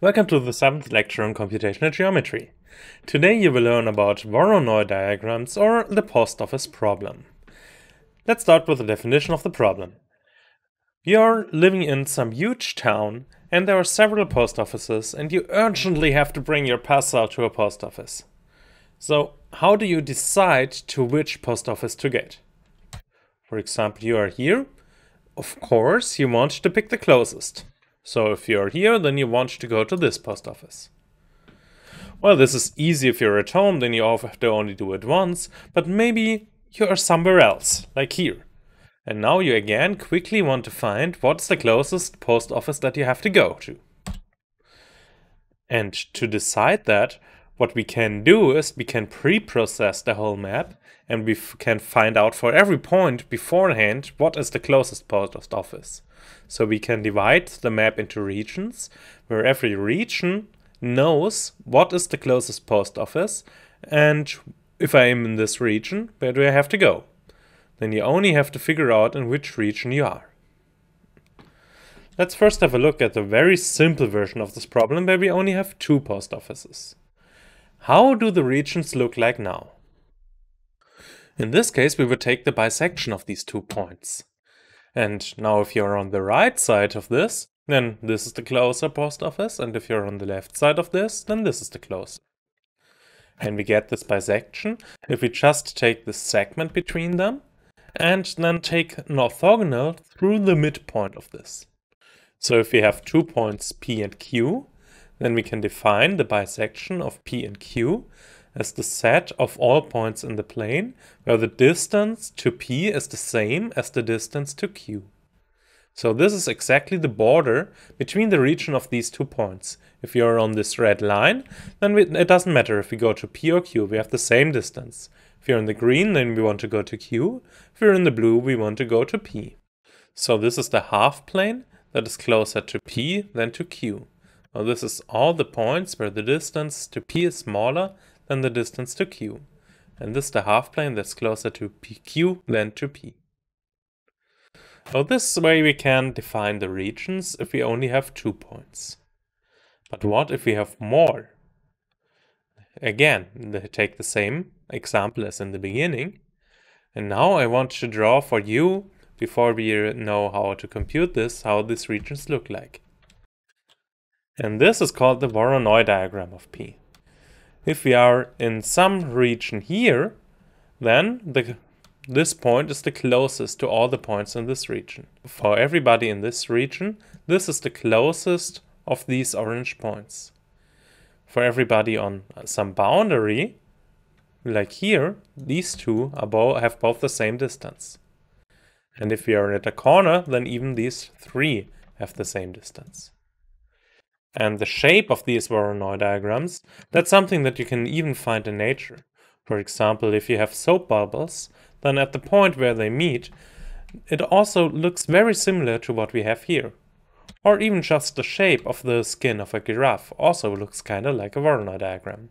Welcome to the seventh lecture on computational geometry. Today you will learn about Voronoi diagrams or the post office problem. Let's start with the definition of the problem. You're living in some huge town and there are several post offices and you urgently have to bring your parcel to a post office. So how do you decide to which post office to get? For example, you are here. Of course, you want to pick the closest. So if you're here, then you want to go to this post office. Well, this is easy if you're at home, then you have to only do it once, but maybe you are somewhere else, like here. And now you again quickly want to find what's the closest post office that you have to go to. And to decide that, what we can do is we can pre-process the whole map and we can find out for every point beforehand what is the closest post office. So we can divide the map into regions, where every region knows what is the closest post office, and if I am in this region, where do I have to go? Then you only have to figure out in which region you are. Let's first have a look at the very simple version of this problem where we only have two post offices. How do the regions look like now? In this case, we would take the bisection of these two points. And now if you're on the right side of this, then this is the closer post office, and if you're on the left side of this, then this is the closer. And we get this bisection if we just take the segment between them, and then take an orthogonal through the midpoint of this. So if we have two points P and Q, then we can define the bisection of P and Q as the set of all points in the plane where the distance to P is the same as the distance to Q. So this is exactly the border between the region of these two points. If you're on this red line, then we, it doesn't matter if we go to P or Q, we have the same distance. If you're in the green, then we want to go to Q. If you're in the blue, we want to go to P. So this is the half plane that is closer to P than to Q. Now this is all the points where the distance to P is smaller than the distance to Q. And this is the half plane that's closer to PQ than to P. So this way we can define the regions if we only have two points. But what if we have more? Again, take the same example as in the beginning. And now I want to draw for you, before we know how to compute this, how these regions look like. And this is called the Voronoi diagram of P. If we are in some region here, then the, this point is the closest to all the points in this region. For everybody in this region, this is the closest of these orange points. For everybody on some boundary, like here, these two bo have both the same distance. And if we are at a corner, then even these three have the same distance and the shape of these Voronoi diagrams, that's something that you can even find in nature. For example, if you have soap bubbles, then at the point where they meet, it also looks very similar to what we have here. Or even just the shape of the skin of a giraffe also looks kinda like a Voronoi diagram.